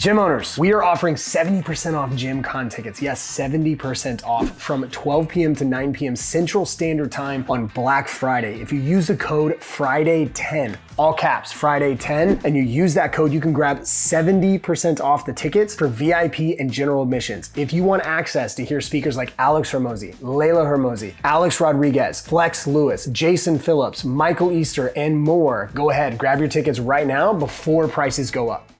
Gym owners, we are offering 70% off GymCon tickets. Yes, 70% off from 12 p.m. to 9 p.m. Central Standard Time on Black Friday. If you use the code FRIDAY10, all caps, Friday10, and you use that code, you can grab 70% off the tickets for VIP and general admissions. If you want access to hear speakers like Alex Hormozi, Leila Hormozi, Alex Rodriguez, Flex Lewis, Jason Phillips, Michael Easter, and more, go ahead, grab your tickets right now before prices go up.